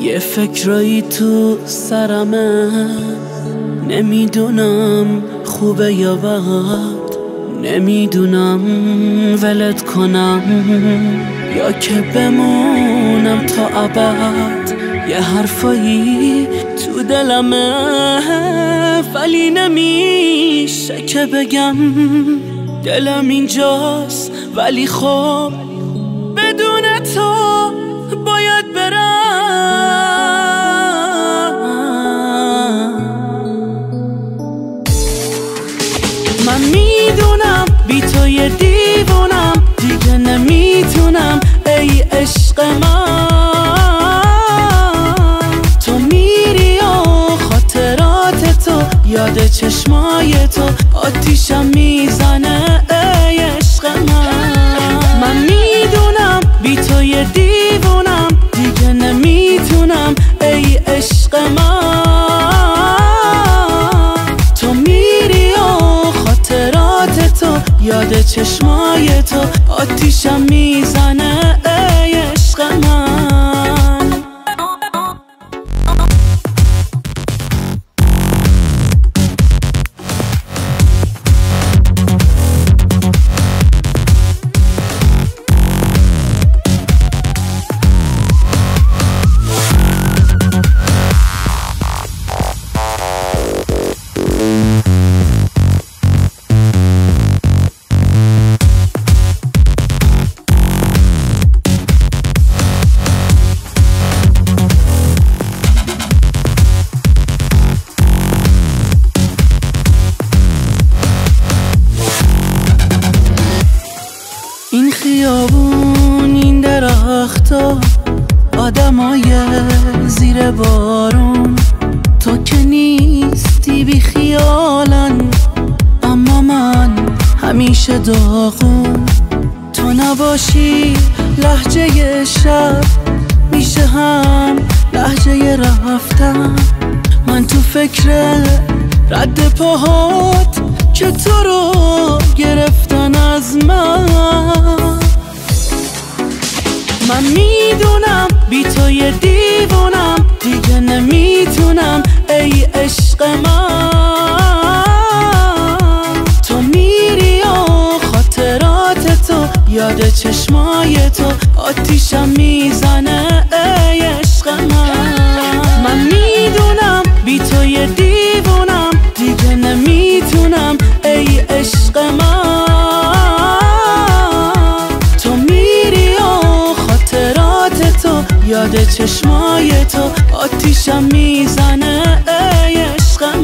یه فکرایی تو سرمه نمی‌دونم خوبه یا بد نمی‌دونم ولت کنم. یا که بمونم تا ابد یه حرفایی تو دلمه ولی نمیشه که بگم. دلم اینجاست ولی خب یاد چشمای تو آتیشم می‌زنه ای عشق من. من می‌دونم بی تو یه دیوونم دیگه نمی‌تونم ای عشق من. تو میری و خاطرات تو یاد چشمای تو آتیشم می‌زنه خیابون این درختا آدمای زیر بارون. تو که نیستی بی خیالن اما من همیشه داغون. تو نباشی لحجه شب میشه هم لحجه رفتن. من تو فکر رد پاهات که تو رو یاد چشمای تو آتیشم می‌زنه ای عشق من. من می‌دونم بی تو یه دیوونم دیگه نمی‌تونم ای عشق من. تو میری و خاطرات تو یاد چشمای تو آتیشم می‌زنه ای عشق